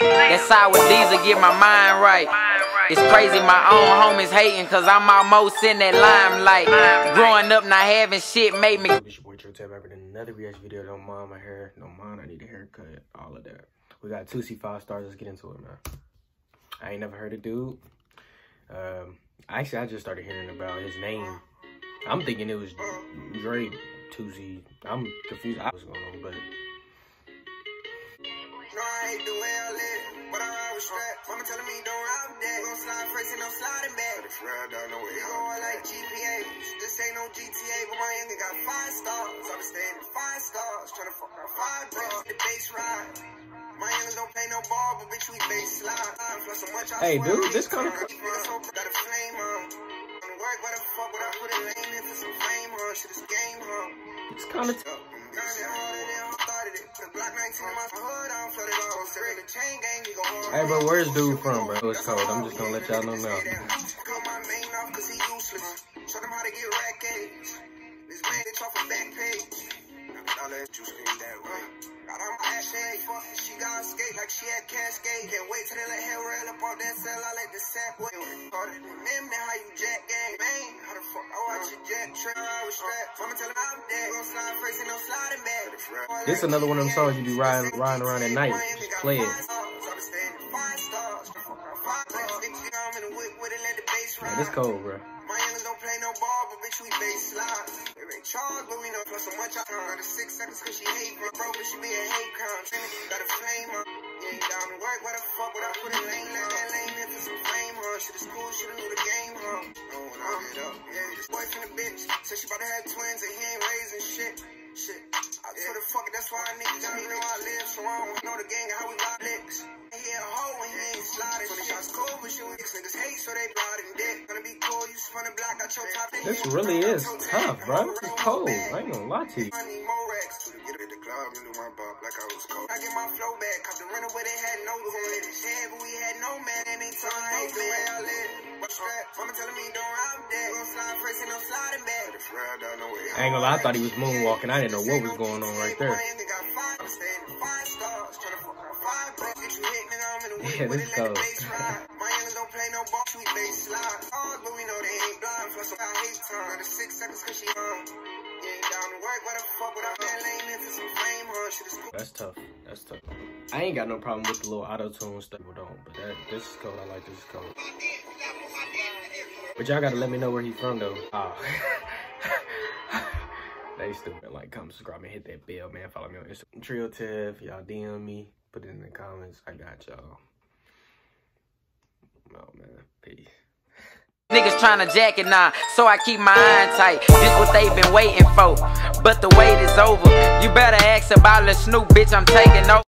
That's how with these to get my mind right. It's crazy, my own homies hating, cause I'm almost in that limelight. Growing up not having shit made me. It's your boy Trill Tab back with another reaction video. Don't mind my hair. Don't mind, I need a haircut. All of that. We got Toosii 5 stars. Let's get into it, man. I ain't never heard a dude. Um, actually, I just started hearing about his name. I'm thinking it was Drake 2Z. I'm confused. I was going on, but. No, I hate the way I live, but I ride with strap. Mama telling me don't ride with that. Gon' slide first and no sliding back. But it's real down the way. We going like GPA. This ain't no GTA, but my youngin' got five stars. I been staying in five stars, tryna fuck out five bros. The base ride. My youngins don't play no ball, but bitch, we base slide. Plus so much I Hey, dude, this kinda gonna keep it so got a flame on. Wanna work, why the fuck would I put a lane in for some fame, huh? Shit is game, huh? It's kind of. Hey, bro, where's dude from, bro? It's cold. I'm just gonna let y'all know now. Show them how to get rack age. This man, they off a back page. All that juice came that way. Got on my ass. She got skate like she had cascade. Can't wait till they let hell rail up on that cell. I let the sap wait. Remember how you jack gang, man. How the fuck I watch you jack This is another one of them songs you be riding, riding around at night. Just play it. Man, this cold, bro. My youngins don't play no ball, but bitch, we know plus so much I got her six seconds cause she hate me. Bro, but she be a hate crime. Trinity got a flame on. You down to work, the fuck would I put lane that lane some fame, huh? Knew the game, huh? No, when I hit up, yeah, this boy the bitch. Said she about to have twins and he ain't raising shit. Shit. I yeah. the fuck, that's why I need to know I live, so I don't know the gang how we got licks. He a hoe when he ain't sliding. 20 shots cold, but you niggas hate, so they blood and dick. Gonna be cool, you spun the block, got your top. This really is tough, bro. It's cold. I ain't gonna lie to you. I need more racks to get at the club and do my bop like I was cold. I get my flow back, cause the runner where they had no to hit his but we had no man, and they told me the way I live. What's that? Mama telling me don't ride that. Gon' slide first and no sliding back. I ain't gonna lie, I thought he was moonwalking. I didn't know what was going on right there. Yeah, this is cold. That's tough. That's tough. I ain't got no problem with the little auto tune stuff, don't. But that this is cold. I like this is cold. But y'all gotta let me know where he's from though. Ah. they stupid. Like, comment, subscribe, and hit that bell, man. Follow me on Instagram. Trill Tiff. Y'all DM me. Put it in the comments. I got y'all. Oh man, peace. Niggas tryna jack it now, so I keep my eye tight. This what they been waiting for, but the wait is over. You better ask about the Snoop, bitch. I'm taking over.